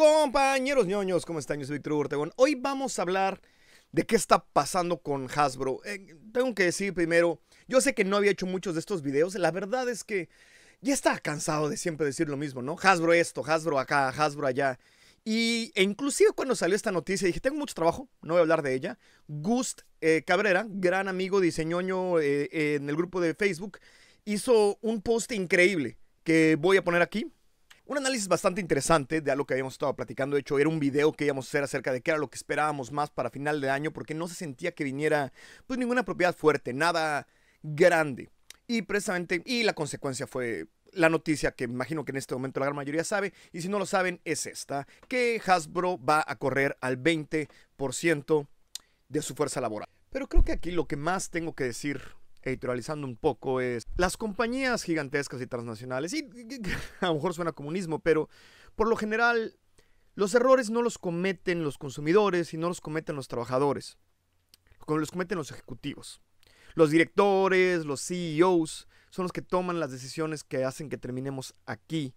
Compañeros ñoños, ¿cómo están? Yo soy Víctor Ortegón. Hoy vamos a hablar de qué está pasando con Hasbro. Eh, tengo que decir primero, yo sé que no había hecho muchos de estos videos. La verdad es que ya estaba cansado de siempre decir lo mismo, ¿no? Hasbro esto, Hasbro acá, Hasbro allá. Y e inclusive cuando salió esta noticia dije, tengo mucho trabajo, no voy a hablar de ella. Gust eh, Cabrera, gran amigo diseñoño eh, en el grupo de Facebook, hizo un post increíble que voy a poner aquí. Un análisis bastante interesante de algo que habíamos estado platicando. De hecho, era un video que íbamos a hacer acerca de qué era lo que esperábamos más para final de año, porque no se sentía que viniera pues ninguna propiedad fuerte, nada grande. Y precisamente, y la consecuencia fue la noticia que imagino que en este momento la gran mayoría sabe, y si no lo saben, es esta, que Hasbro va a correr al 20% de su fuerza laboral. Pero creo que aquí lo que más tengo que decir, editorializando un poco, es las compañías gigantescas y transnacionales, y, a lo mejor suena comunismo, pero por lo general los errores no los cometen los consumidores y no los cometen los trabajadores, los cometen los ejecutivos. Los directores, los CEOs, son los que toman las decisiones que hacen que terminemos aquí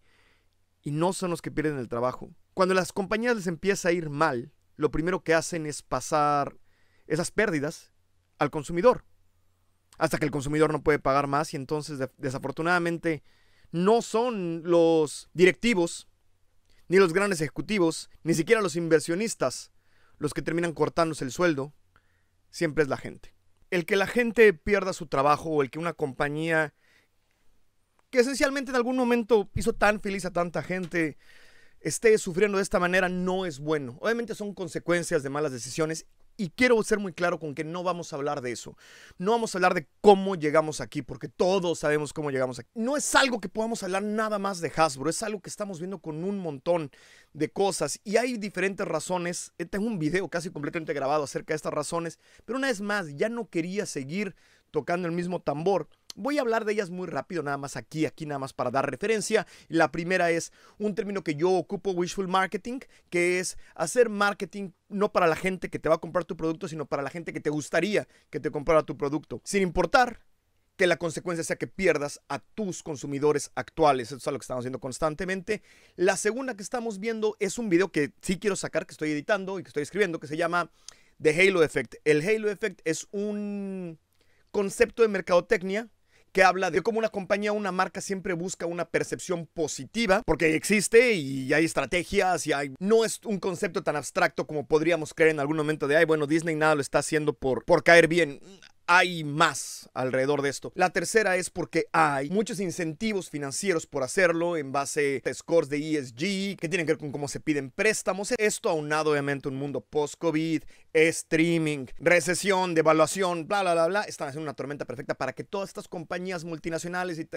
y no son los que pierden el trabajo. Cuando las compañías les empieza a ir mal, lo primero que hacen es pasar esas pérdidas al consumidor. Hasta que el consumidor no puede pagar más y entonces desafortunadamente no son los directivos, ni los grandes ejecutivos, ni siquiera los inversionistas los que terminan cortándose el sueldo, siempre es la gente. El que la gente pierda su trabajo o el que una compañía que esencialmente en algún momento hizo tan feliz a tanta gente, esté sufriendo de esta manera no es bueno. Obviamente son consecuencias de malas decisiones y quiero ser muy claro con que no vamos a hablar de eso. No vamos a hablar de cómo llegamos aquí, porque todos sabemos cómo llegamos aquí. No es algo que podamos hablar nada más de Hasbro, es algo que estamos viendo con un montón de cosas y hay diferentes razones. Eh, tengo un video casi completamente grabado acerca de estas razones, pero una vez más, ya no quería seguir tocando el mismo tambor Voy a hablar de ellas muy rápido, nada más aquí, aquí nada más para dar referencia. La primera es un término que yo ocupo, wishful marketing, que es hacer marketing no para la gente que te va a comprar tu producto, sino para la gente que te gustaría que te comprara tu producto, sin importar que la consecuencia sea que pierdas a tus consumidores actuales. Eso es lo que estamos haciendo constantemente. La segunda que estamos viendo es un video que sí quiero sacar, que estoy editando y que estoy escribiendo, que se llama The Halo Effect. El Halo Effect es un concepto de mercadotecnia que habla de cómo una compañía, una marca siempre busca una percepción positiva, porque existe y hay estrategias y hay... No es un concepto tan abstracto como podríamos creer en algún momento de, ay, bueno, Disney nada lo está haciendo por, por caer bien hay más alrededor de esto. La tercera es porque hay muchos incentivos financieros por hacerlo en base a scores de ESG que tienen que ver con cómo se piden préstamos. Esto aunado obviamente un mundo post-COVID, streaming, recesión, devaluación, bla, bla, bla, bla. Están haciendo una tormenta perfecta para que todas estas compañías multinacionales y,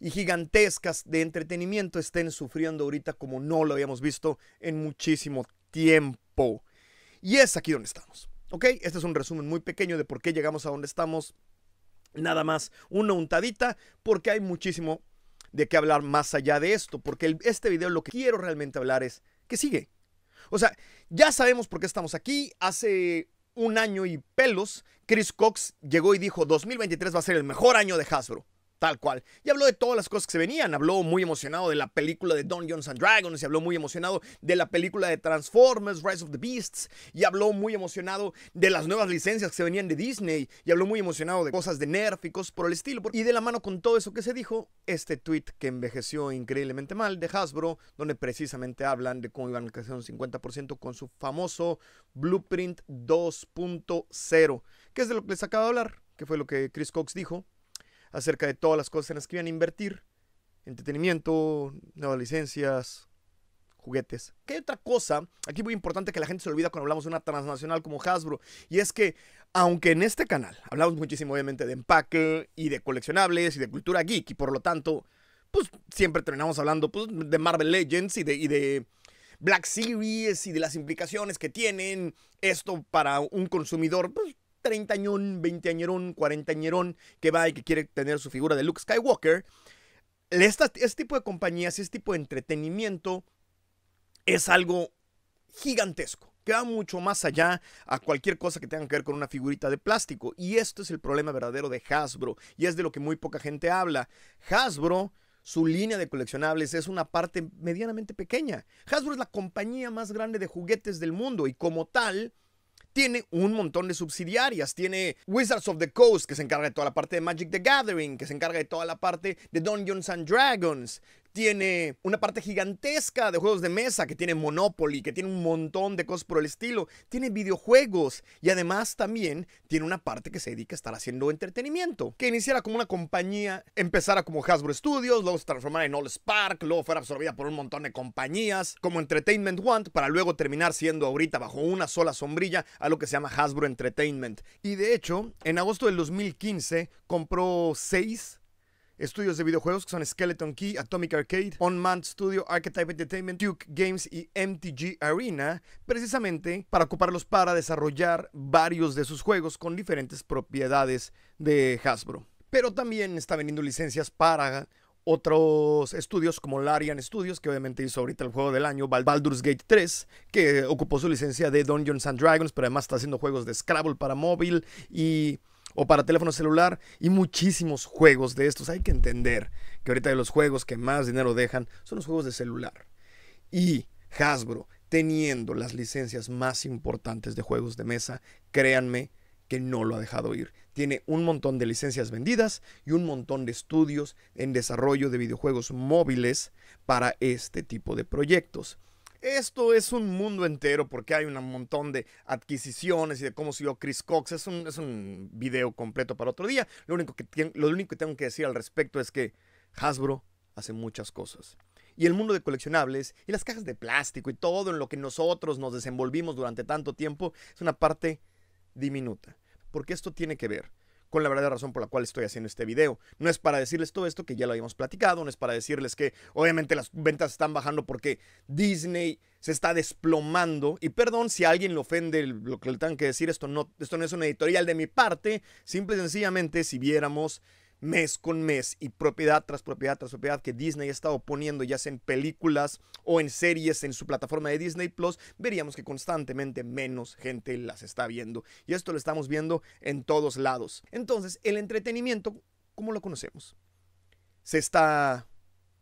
y gigantescas de entretenimiento estén sufriendo ahorita como no lo habíamos visto en muchísimo tiempo. Y es aquí donde estamos. ¿Ok? Este es un resumen muy pequeño de por qué llegamos a donde estamos. Nada más una untadita, porque hay muchísimo de qué hablar más allá de esto. Porque este video lo que quiero realmente hablar es que sigue. O sea, ya sabemos por qué estamos aquí. Hace un año y pelos, Chris Cox llegó y dijo 2023 va a ser el mejor año de Hasbro. Tal cual. Y habló de todas las cosas que se venían. Habló muy emocionado de la película de Dungeons and Dragons. Y habló muy emocionado de la película de Transformers, Rise of the Beasts. Y habló muy emocionado de las nuevas licencias que se venían de Disney. Y habló muy emocionado de cosas de Nerf y cosas por el estilo. Y de la mano con todo eso que se dijo, este tweet que envejeció increíblemente mal de Hasbro, donde precisamente hablan de cómo iban a crecer un 50% con su famoso Blueprint 2.0. Que es de lo que les acabo de hablar, que fue lo que Chris Cox dijo acerca de todas las cosas en las que iban a invertir. Entretenimiento, nuevas licencias, juguetes. ¿Qué otra cosa? Aquí muy importante que la gente se olvida cuando hablamos de una transnacional como Hasbro. Y es que, aunque en este canal hablamos muchísimo obviamente de empaque y de coleccionables y de cultura geek y por lo tanto, pues siempre terminamos hablando pues, de Marvel Legends y de, y de Black Series y de las implicaciones que tienen esto para un consumidor pues, 30 añón, 20 añerón, 40 añerón que va y que quiere tener su figura de Luke Skywalker. este tipo de compañías, este tipo de entretenimiento es algo gigantesco que va mucho más allá a cualquier cosa que tenga que ver con una figurita de plástico. Y esto es el problema verdadero de Hasbro, y es de lo que muy poca gente habla. Hasbro su línea de coleccionables es una parte medianamente pequeña. Hasbro es la compañía más grande de juguetes del mundo y como tal tiene un montón de subsidiarias. Tiene Wizards of the Coast, que se encarga de toda la parte de Magic the Gathering, que se encarga de toda la parte de Dungeons and Dragons tiene una parte gigantesca de juegos de mesa, que tiene Monopoly, que tiene un montón de cosas por el estilo, tiene videojuegos y además también tiene una parte que se dedica a estar haciendo entretenimiento, que iniciara como una compañía, empezara como Hasbro Studios, luego se transformara en All Spark, luego fuera absorbida por un montón de compañías como Entertainment One, para luego terminar siendo ahorita bajo una sola sombrilla a lo que se llama Hasbro Entertainment. Y de hecho, en agosto del 2015 compró seis estudios de videojuegos que son Skeleton Key, Atomic Arcade, On Studio, Archetype Entertainment, Duke Games y MTG Arena, precisamente para ocuparlos para desarrollar varios de sus juegos con diferentes propiedades de Hasbro. Pero también está vendiendo licencias para otros estudios como Larian Studios, que obviamente hizo ahorita el juego del año, Baldur's Gate 3, que ocupó su licencia de Dungeons and Dragons, pero además está haciendo juegos de Scrabble para móvil y o para teléfono celular y muchísimos juegos de estos. Hay que entender que ahorita de los juegos que más dinero dejan son los juegos de celular. Y Hasbro, teniendo las licencias más importantes de juegos de mesa, créanme que no lo ha dejado ir. Tiene un montón de licencias vendidas y un montón de estudios en desarrollo de videojuegos móviles para este tipo de proyectos. Esto es un mundo entero porque hay un montón de adquisiciones y de cómo siguió Chris Cox. Es un, es un video completo para otro día. Lo único, que, lo único que tengo que decir al respecto es que Hasbro hace muchas cosas. Y el mundo de coleccionables y las cajas de plástico y todo en lo que nosotros nos desenvolvimos durante tanto tiempo es una parte diminuta. Porque esto tiene que ver con la verdadera razón por la cual estoy haciendo este video. No es para decirles todo esto que ya lo habíamos platicado, no es para decirles que obviamente las ventas están bajando porque Disney se está desplomando. Y perdón si a alguien le ofende lo que le tengan que decir, esto no, esto no es una editorial de mi parte, simple y sencillamente si viéramos mes con mes y propiedad tras propiedad tras propiedad que Disney ha estado poniendo ya sea en películas o en series en su plataforma de Disney Plus, veríamos que constantemente menos gente las está viendo. Y esto lo estamos viendo en todos lados. Entonces, el entretenimiento, ¿cómo lo conocemos? Se está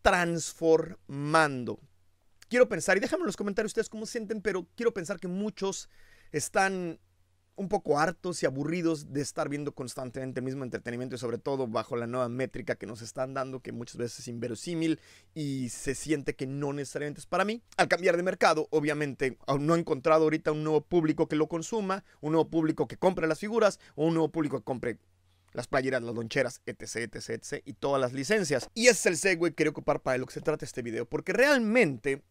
transformando. Quiero pensar, y déjame en los comentarios ustedes cómo sienten, pero quiero pensar que muchos están un poco hartos y aburridos de estar viendo constantemente el mismo entretenimiento y sobre todo bajo la nueva métrica que nos están dando, que muchas veces es inverosímil y se siente que no necesariamente es para mí. Al cambiar de mercado, obviamente, aún no he encontrado ahorita un nuevo público que lo consuma, un nuevo público que compre las figuras o un nuevo público que compre las playeras, las loncheras, etc, etc, etc, y todas las licencias. Y ese es el segue que quería ocupar para lo que se trata este video, porque realmente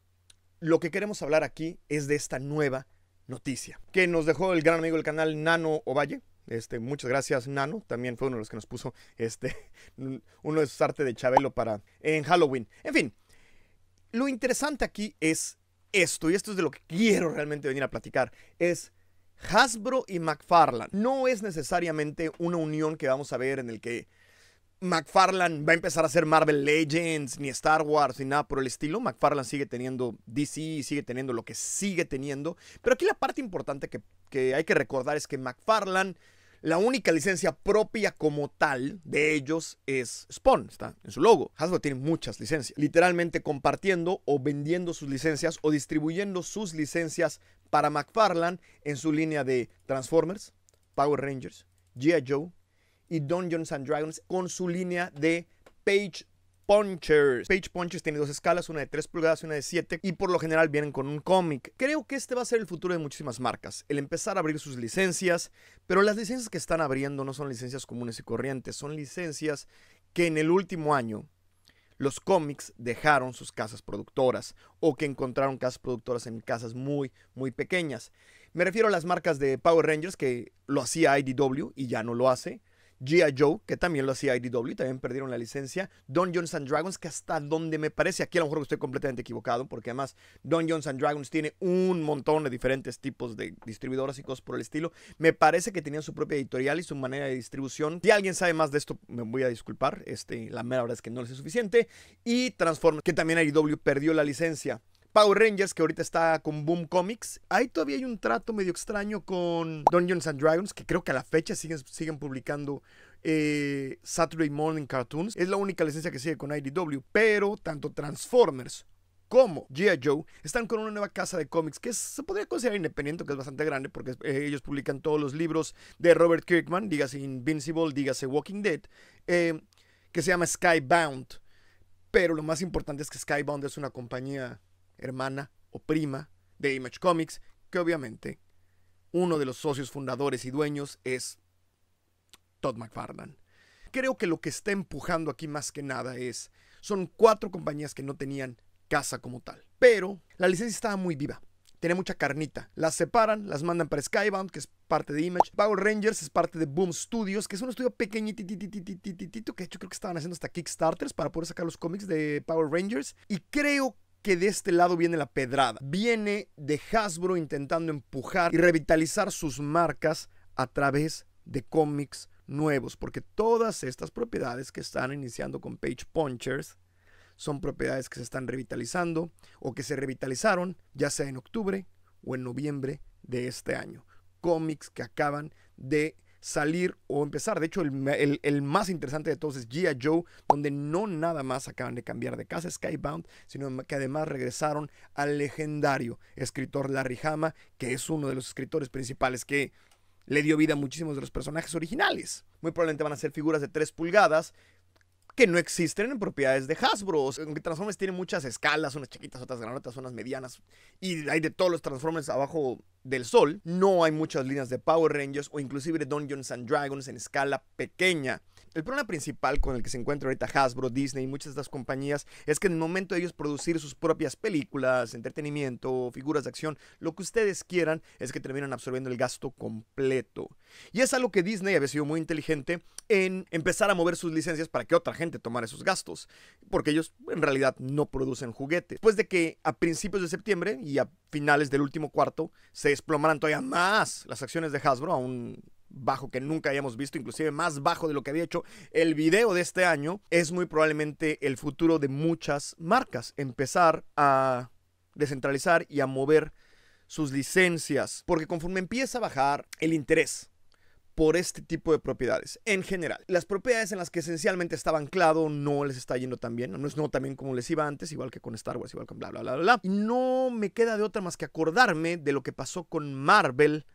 lo que queremos hablar aquí es de esta nueva noticia que nos dejó el gran amigo del canal Nano Ovalle. Este, muchas gracias, Nano. También fue uno de los que nos puso este, uno de sus artes de Chabelo para en Halloween. En fin, lo interesante aquí es esto, y esto es de lo que quiero realmente venir a platicar, es Hasbro y McFarlane. No es necesariamente una unión que vamos a ver en el que McFarlane va a empezar a hacer Marvel Legends, ni Star Wars, ni nada por el estilo. McFarlane sigue teniendo DC, sigue teniendo lo que sigue teniendo. Pero aquí la parte importante que, hay que recordar es que McFarlane, la única licencia propia como tal de ellos es Spawn, está en su logo. Hasbro tiene muchas licencias, literalmente compartiendo o vendiendo sus licencias o distribuyendo sus licencias para McFarlane en su línea de Transformers, Power Rangers, G.I. Joe, y Dungeons and Dragons con su línea de Page Punchers. Page Punchers tiene dos escalas, una de 3 pulgadas y una de 7, y por lo general vienen con un cómic. Creo que este va a ser el futuro de muchísimas marcas, el empezar a abrir sus licencias, pero las licencias que están abriendo no son licencias comunes y corrientes, son licencias que en el último año los cómics dejaron sus casas productoras o que encontraron casas productoras en casas muy, muy pequeñas. Me refiero a las marcas de Power Rangers que lo hacía IDW y ya no lo hace. G.I. Joe, que también lo hacía IDW, también perdieron la licencia. Dungeons and Dragons, que hasta donde me parece, aquí a lo mejor estoy completamente equivocado, porque además Dungeons and Dragons tiene un montón de diferentes tipos de distribuidoras y cosas por el estilo. Me parece que tenían su propia editorial y su manera de distribución. Si alguien sabe más de esto, me voy a disculpar. Este, la mera verdad es que no les es suficiente. Y Transformers, que también IDW perdió la licencia. Power Rangers, que ahorita está con Boom Comics. Ahí todavía hay un trato medio extraño con Dungeons and Dragons, que creo que a la fecha siguen, siguen publicando eh, Saturday Morning Cartoons. Es la única licencia que sigue con IDW, pero tanto Transformers como G.I. Joe están con una nueva casa de cómics que se podría considerar independiente, que es bastante grande, porque eh, ellos publican todos los libros de Robert Kirkman, dígase Invincible, dígase Walking Dead, eh, que se llama Skybound. Pero lo más importante es que Skybound es una compañía hermana o prima de Image Comics, que obviamente uno de los socios fundadores y dueños es Todd McFarlane. Creo que lo que está empujando aquí más que nada es, son cuatro compañías que no tenían casa como tal. Pero la licencia estaba muy viva. Tenía mucha carnita. Las separan, las mandan para Skybound, que es parte de Image. Power Rangers es parte de Boom Studios, que es un estudio pequeñitititititito que de hecho creo que estaban haciendo hasta Kickstarters para poder sacar los cómics de Power Rangers. Y creo que de este lado viene la pedrada. Viene de Hasbro intentando empujar y revitalizar sus marcas a través de cómics nuevos, porque todas estas propiedades que están iniciando con Page Punchers son propiedades que se están revitalizando o que se revitalizaron ya sea en octubre o en noviembre de este año. Cómics que acaban de salir o empezar. De hecho, el, más interesante de todos es G.I. Joe, donde no nada más acaban de cambiar de casa Skybound, sino que además regresaron al legendario escritor Larry Hama, que es uno de los escritores principales que le dio vida a muchísimos de los personajes originales. Muy probablemente van a ser figuras de 3 pulgadas, que no existen en propiedades de Hasbro. Aunque Transformers tiene muchas escalas, unas chiquitas, otras granotas, unas medianas. Y hay de todos los Transformers abajo del sol. No hay muchas líneas de Power Rangers o inclusive de Dungeons and Dragons en escala pequeña. El problema principal con el que se encuentra ahorita Hasbro, Disney y muchas de estas compañías es que en el momento de ellos producir sus propias películas, entretenimiento, figuras de acción, lo que ustedes quieran es que terminan absorbiendo el gasto completo. Y es algo que Disney había sido muy inteligente en empezar a mover sus licencias para que otra gente tomara esos gastos, porque ellos en realidad no producen juguetes. Después de que a principios de septiembre y a finales del último cuarto se desplomaran todavía más las acciones de Hasbro a un bajo que nunca hayamos visto, inclusive más bajo de lo que había hecho el video de este año, es muy probablemente el futuro de muchas marcas. Empezar a descentralizar y a mover sus licencias, porque conforme empieza a bajar el interés por este tipo de propiedades en general. Las propiedades en las que esencialmente estaba anclado no les está yendo tan bien, no es tan bien como les iba antes, igual que con Star Wars, igual con bla bla bla bla. Y no me queda de otra más que acordarme de lo que pasó con Marvel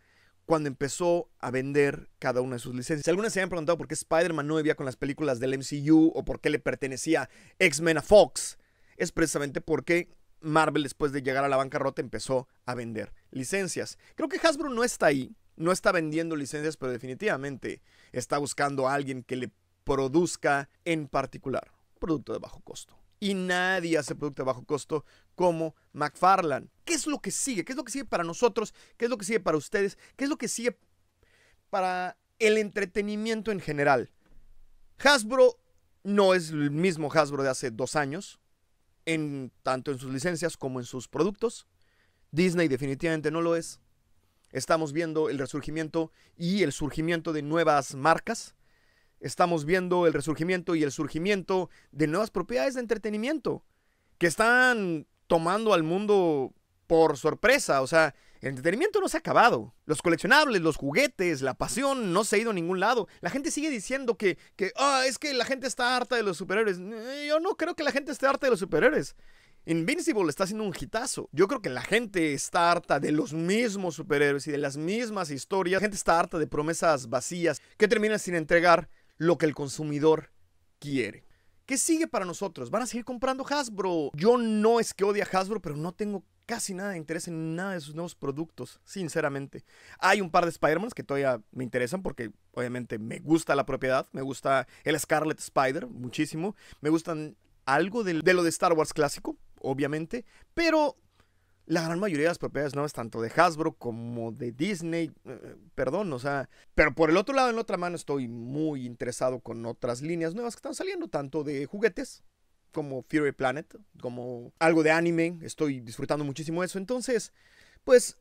cuando empezó a vender cada una de sus licencias. Si algunas se habían preguntado por qué Spider-Man no vivía con las películas del MCU o por qué le pertenecía X-Men a Fox, es precisamente porque Marvel después de llegar a la bancarrota empezó a vender licencias. Creo que Hasbro no está ahí, no está vendiendo licencias, pero definitivamente está buscando a alguien que le produzca en particular producto de bajo costo y nadie hace producto de bajo costo como McFarland. ¿Qué es lo que sigue? ¿Qué es lo que sigue para nosotros? ¿Qué es lo que sigue para ustedes? ¿Qué es lo que sigue para el entretenimiento en general? Hasbro no es el mismo Hasbro de hace dos años, en, tanto en sus licencias como en sus productos. Disney definitivamente no lo es. Estamos viendo el resurgimiento y el surgimiento de nuevas marcas estamos viendo el resurgimiento y el surgimiento de nuevas propiedades de entretenimiento que están tomando al mundo por sorpresa. O sea, el entretenimiento no se ha acabado. Los coleccionables, los juguetes, la pasión no se ha ido a ningún lado. La gente sigue diciendo que, que ah, es que la gente está harta de los superhéroes. Yo no creo que la gente esté harta de los superhéroes. Invincible está haciendo un hitazo. Yo creo que la gente está harta de los mismos superhéroes y de las mismas historias. La gente está harta de promesas vacías que terminan sin entregar lo que el consumidor quiere. ¿Qué sigue para nosotros? Van a seguir comprando Hasbro. Yo no es que odie a Hasbro, pero no tengo casi nada de interés en nada de sus nuevos productos, sinceramente. Hay un par de Spider-Man que todavía me interesan porque obviamente me gusta la propiedad, me gusta el Scarlet Spider muchísimo, me gustan algo de, de lo de Star Wars clásico, obviamente, pero la gran mayoría de las propiedades nuevas, tanto de Hasbro como de Disney, eh, perdón, o sea, pero por el otro lado, en la otra mano, estoy muy interesado con otras líneas nuevas que están saliendo, tanto de juguetes como Fury Planet, como algo de anime, estoy disfrutando muchísimo eso, entonces, pues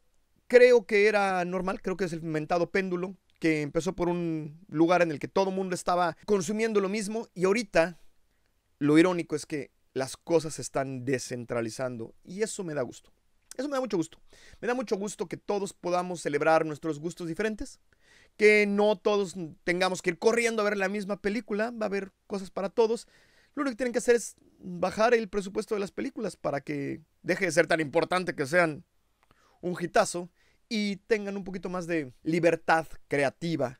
creo que era normal, creo que es el mentado péndulo, que empezó por un lugar en el que todo el mundo estaba consumiendo lo mismo y ahorita lo irónico es que las cosas se están descentralizando y eso me da gusto. Eso me da mucho gusto. Me da mucho gusto que todos podamos celebrar nuestros gustos diferentes, que no todos tengamos que ir corriendo a ver la misma película, va a haber cosas para todos. Lo único que tienen que hacer es bajar el presupuesto de las películas para que deje de ser tan importante que sean un hitazo y tengan un poquito más de libertad creativa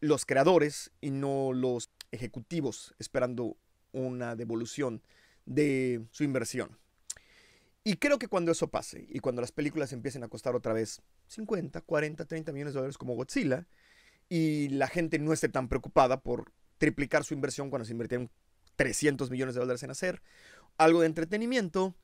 los creadores y no los ejecutivos esperando una devolución de su inversión. Y creo que cuando eso pase y cuando las películas empiecen a costar otra vez 50, 40, 30 millones de dólares como Godzilla y la gente no esté tan preocupada por triplicar su inversión cuando se invirtieron 300 millones de dólares en hacer algo de entretenimiento,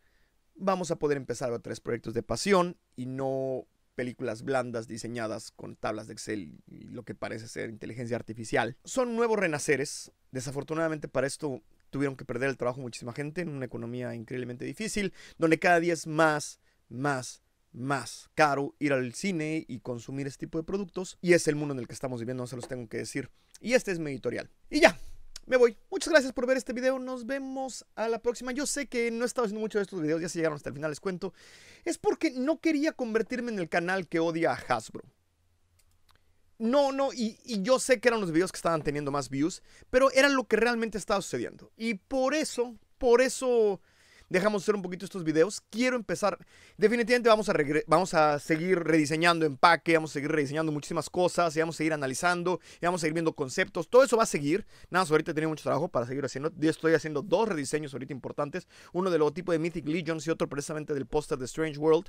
vamos a poder empezar a tres proyectos de pasión y no películas blandas diseñadas con tablas de Excel y lo que parece ser inteligencia artificial. Son nuevos renaceres. Desafortunadamente para esto tuvieron que perder el trabajo muchísima gente en una economía increíblemente difícil, donde cada día es más, más, más caro ir al cine y consumir este tipo de productos. Y es el mundo en el que estamos viviendo, no se los tengo que decir. Y este es mi editorial. Y ya, me voy. Muchas gracias por ver este video. Nos vemos a la próxima. Yo sé que no he estado haciendo mucho de estos videos, ya se llegaron hasta el final, les cuento. Es porque no quería convertirme en el canal que odia a Hasbro. No, no, y, yo sé que eran los videos que estaban teniendo más views, pero era lo que realmente estaba sucediendo. Y por eso, por eso dejamos hacer un poquito estos videos. Quiero empezar, definitivamente vamos a, vamos a seguir rediseñando empaque, vamos a seguir rediseñando muchísimas cosas, y vamos a seguir analizando, y vamos a seguir viendo conceptos. Todo eso va a seguir. Nada más ahorita tenía mucho trabajo para seguir haciendo. Yo estoy haciendo dos rediseños ahorita importantes. Uno del logotipo de Mythic Legions y otro precisamente del póster de Strange World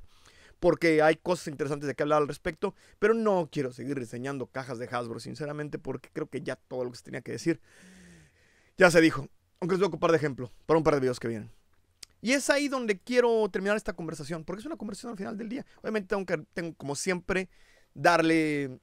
porque hay cosas interesantes de que hablar al respecto, pero no quiero seguir diseñando cajas de Hasbro, sinceramente, porque creo que ya todo lo que se tenía que decir ya se dijo. Aunque les voy a ocupar de ejemplo para un par de videos que vienen. Y es ahí donde quiero terminar esta conversación, porque es una conversación al final del día. Obviamente tengo que, tengo, como siempre, darle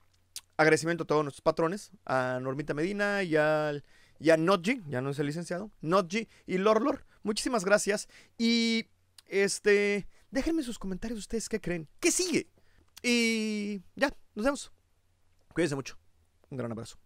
agradecimiento a todos nuestros patrones, a Normita Medina y a, y a Notji, ya no es el licenciado, Notji y Lorlor. Muchísimas gracias. Y este, déjenme sus comentarios ustedes qué creen. ¿Qué sigue? Y ya, nos vemos. Cuídense mucho. Un gran abrazo.